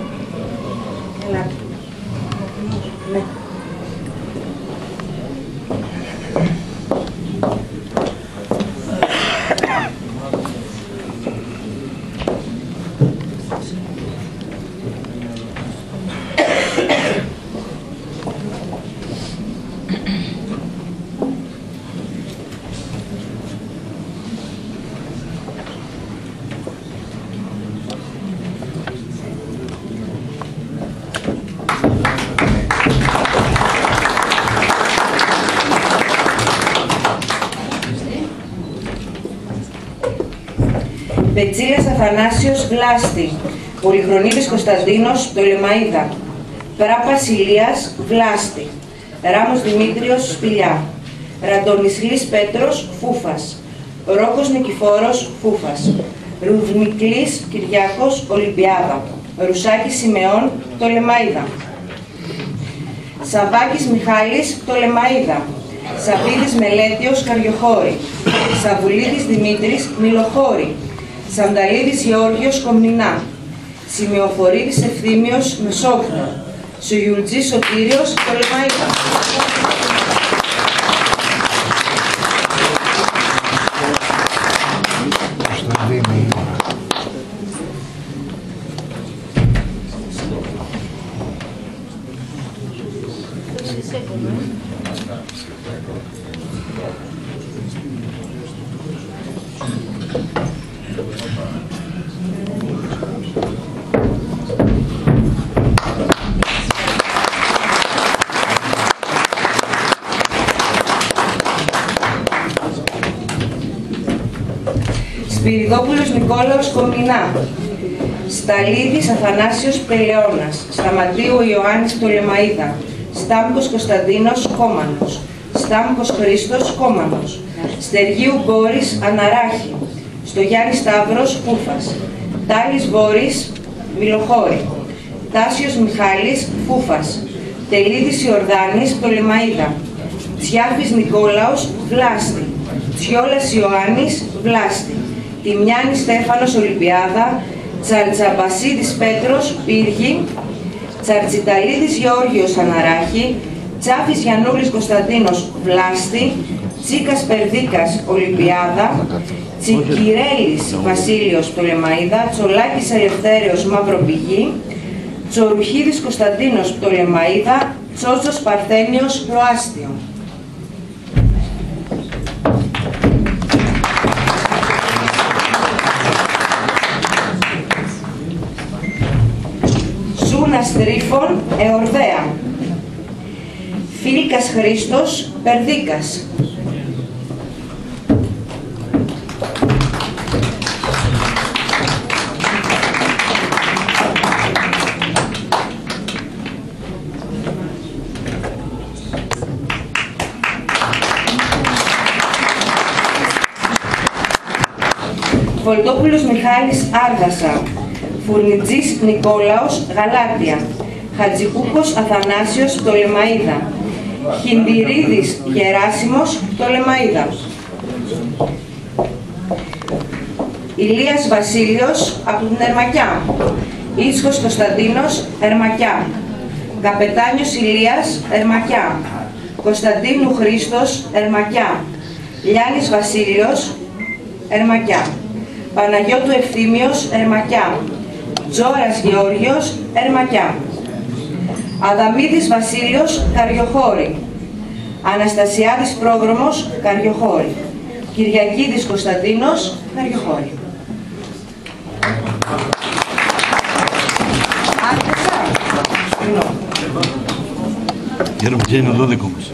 Πετσίλας Αθανάσιος Βλάστη, Πολυχρονίδης Κωνσταντίνος Πτολεμαίδα, Πράπας Ηλίας Βλάστη, Ράμος Δημήτριος Σπηλιά, Ραντονισλής Πέτρος Φούφας, Ρόκος Νικηφόρος Φούφας, Ρουδμικλής Κυριάκος Ολυμπιάδα, Ρουσάκης Σιμεών Πτολεμαίδα, Σαβάκης Μιχάλης Πτολεμαίδα, Σαβίδης Μελέτιος Καριοχώρη, Σαβουλίδης Δημήτρης Μιλοχώρη, Σανταλίδης Γεώργιος Κομνηνά, Σημειοφορίδης Ευθύμιος Μεσόβουνο, Σουγιουλτζής Σωτήριος Πτολεμαίδα. Σπυριδόπουλος Νικόλαος Κομινά, Σταλίδης Αθανάσιος Πελεώνας, Σταματίου Ιωάννης Πτολεμαίδα, Στάμπκος Κωνσταντίνος Κόμανος, Στάμπκος Χρήστος Κόμανος, Στεργίου Μπόρης Αναράχη, στο Γιάννη Σταύρος Φούφας, Τάλης Μπόρης Μιλοχώρη, Τάσιος Μιχάλης Φούφας, Τελίδης Ιορδάνης Πτολεμαίδα, Τσιάφης Νικόλαος Βλάστη, Τσιόλας Ιωάννης Βλάστη, Τιμιάννη Στέφανος Ολυμπιάδα, Τσαρτσαμπασίδης Πέτρος Πύργη, Τσαρτσιταλίδης Γεώργιος Αναράχη, Τσάφης Γιαννούλης Κωνσταντίνος Βλάστη, Τσίκας Περδίκας Ολυμπιάδα, Τσικυρέλης Βασίλειος Πτολεμαίδα, Τσολάκης Ελευθέριος Μαυροπηγή, Τσορουχίδης Κωνσταντίνος Πτολεμαίδα, Τσότσος Παρθένιος Προάστιο. Σούνας Τρίφων Εορδέα. Φίλικας Χρήστος Περδίκας. Βολτόπουλος Μιχάλης Άργασα. Φουρνιτζής Νικόλαος Γαλάτια. Χατζικούκος Αθανάσιος Πτολεμαίδα. Χιντιρίδης Γεράσιμος Πτολεμαίδα. Ηλίας Βασίλειος από την Ερμακιά. Ίσχος Κωνσταντίνος Ερμακιά. Καπετάνιος Ηλίας Ερμακιά. Κωνσταντίνου Χρήστος Ερμακιά. Λιάνης Βασίλειος Ερμακιά. Παναγιώτου Ευθύμιος Ερμακιά. Τζόρας Γεώργιος Ερμακιά. Αδαμίδης Βασίλειος Καριοχώρη. Αναστασιάδης Πρόδρομος Καριοχώρη. Κυριακίδης Κωνσταντίνος Καριοχώρη. Άρχισα. Συγγνώμη. Χαίρομαι και είναι 12 όμως.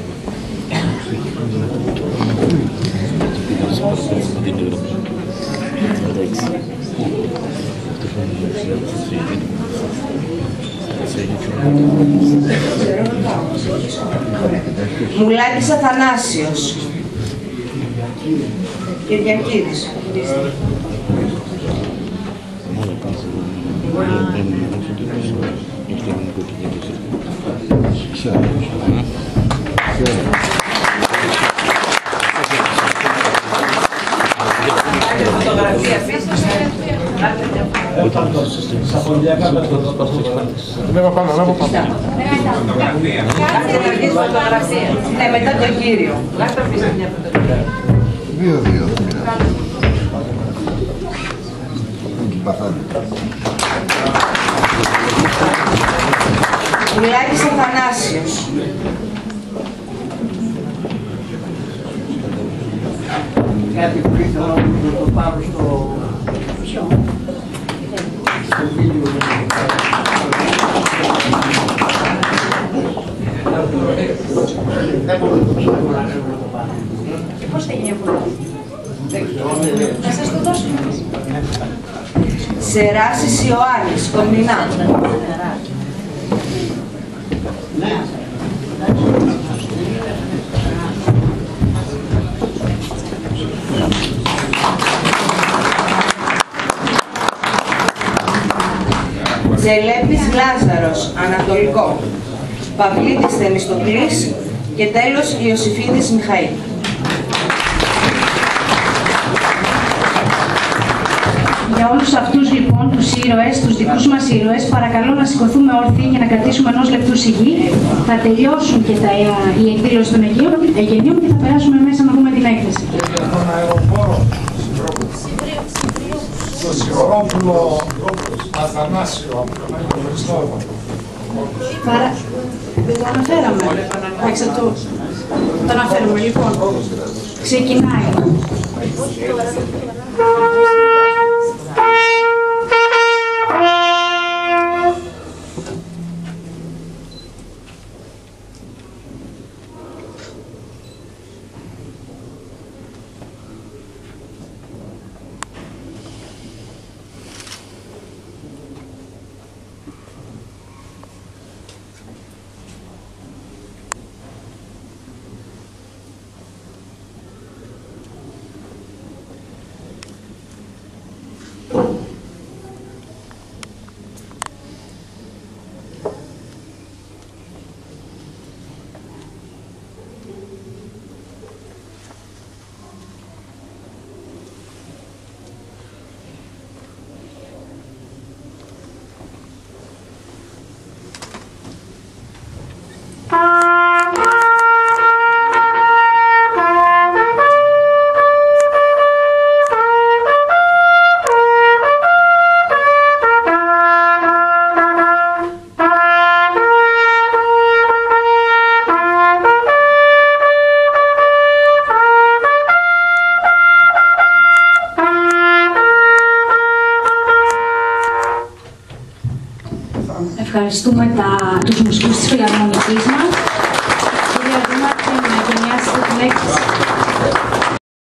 Μουλάκης Αθανάσιος. Κυριακίδης. Στα ποντιακά Ανέβα πάνω, ανέβα πάνω. Καταγραφής φωτογραφία. Ναι, μετά τον κύριο. Δύο-δύο. Μιλάκης Αθανάσιος. Κάτι που ήθελα να το πάρω στο... στο βίντεο. Δεν μπορώ να το ψάχνω να το πάρω. Και πώς θα γίνει αυτό; Θα σας το δώσουμε. Σεράσης Ιωάννης, κοντινά. Τζελέπης Λάζαρος, Ανατολικό. Παυλίτης Θεμιστοκλής και τέλος Ιωσήφιδης Μιχαήλ. Για όλους αυτούς λοιπόν τους ήρωες, τους δικούς μας ήρωες, παρακαλώ να σηκωθούμε όρθιοι για να κρατήσουμε ενός λεπτού σιγή. Θα τελειώσουν και τα, η εκδήλωση των Αιγείων, εγγενείων και θα περάσουμε μέσα να δούμε την έκθεση. Τον αεροπόρο στο Σιωρόπουλο Αθανάσιο από τον Άγιο Χριστόβα. Παρα... Δεν το αναφέραμε. Εντάξει, το... το αναφέρουμε λοιπόν. Ξεκινάει. Ευχαριστούμε τα, τους μουσικούς της Φιλαρμονικής μας. Κύριε